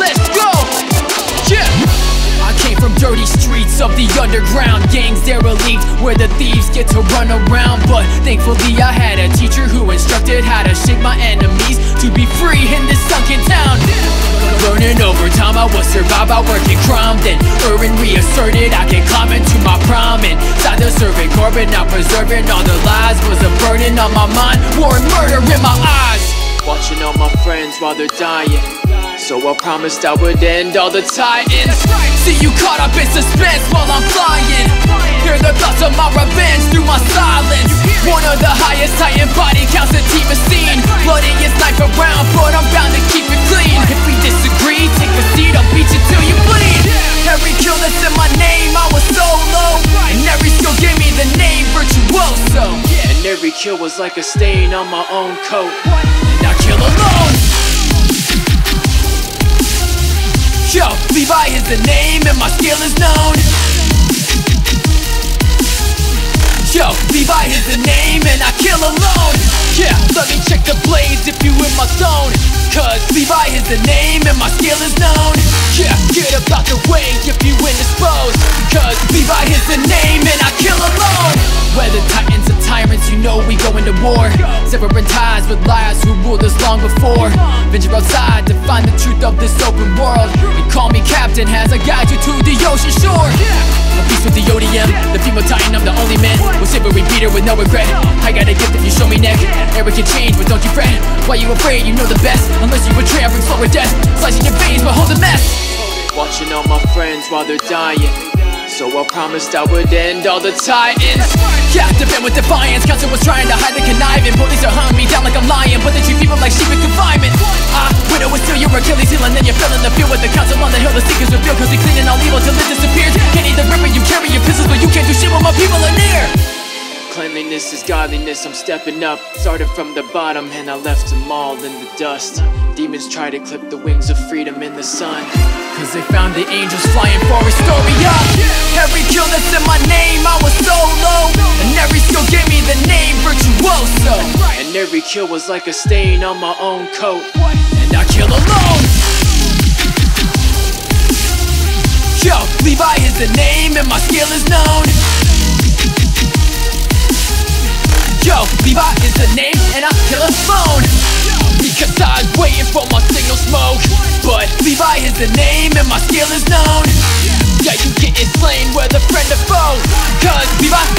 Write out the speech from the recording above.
Let's go! Yeah! I came from dirty streets of the underground. Gangs derelict where the thieves get to run around. But thankfully I had a teacher who instructed how to shake my enemies To be free in this sunken town. Learning over time I would survive by working crime. Then Erwin reasserted I can climb into my prime. Inside the Survey Corps but not preserving all the lies Was a burden on my mind, war and murder in my eyes Watching all my friends while they're dying. So I promised I would end all the titans. See you caught up in suspense while I'm flying. Hear the thoughts of my revenge through my silence. One of the highest body every kill was like a stain on my own coat. And I kill alone. Yo, Levi is the name and my skill is known. Yo, Levi is the name and I kill alone. Yeah, let me check the blades if you in my zone. Cause Levi is the name and my skill is known. Yeah, get about the way if you indisposed. Cause Levi is the name and I kill alone. Whether titans or you know we go into war. Severing ties with liars who ruled us long before. Venture outside to find the truth of this open world. And call me captain as I guide you to the ocean shore? A beast with the ODM, the female titan, I'm the only man We'll savor we beat her with no regret. I got a gift if you show me neck. Eren can change, but don't you fret. Why you afraid? You know the best. Unless you betray, I bring slow or death Slicing your veins, but hold the mess. Watching all my friends while they're dying so I promised I would end all the titans. Captive with defiance Council was trying to hide the conniving? Police are hunting me down like I'm lying But they treat people like sheep in confinement. I widow is still your Achilles heel And then you're filling the field with the council on the hill. The seekers reveal Cause they cleaning all evil till it disappears. Kenny the Ripper, you carry your pistols But you can't do shit when my people are near. Cleanliness is godliness, I'm stepping up. Started from the bottom and I left them all in the dust. Demons try to clip the wings of freedom in the sun. Cause they found the angels flying for Historia every kill was like a stain on my own coat. And I kill alone. Yo, Levi is the name and my skill is known. Yo, Levi is the name and I kill a phone. Because I was waiting for my signal smoke. But Levi is the name and my skill is known. Yeah, you getting slain whether friend or foe. Cause Levi